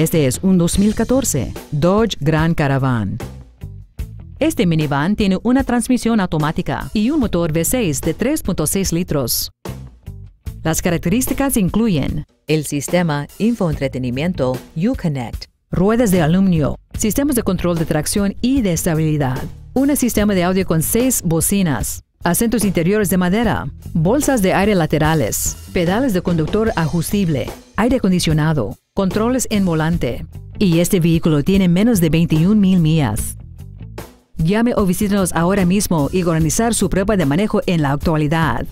Este es un 2014 Dodge Grand Caravan. Este minivan tiene una transmisión automática y un motor V6 de 3.6 litros. Las características incluyen el sistema Infoentretenimiento Uconnect, ruedas de aluminio, sistemas de control de tracción y de estabilidad, un sistema de audio con seis bocinas, asientos interiores de madera, bolsas de aire laterales, pedales de conductor ajustible, aire acondicionado, controles en volante. Y este vehículo tiene menos de 21 mil millas. Llame o visítenos ahora mismo y organizar su prueba de manejo en la actualidad.